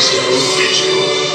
Show Digital.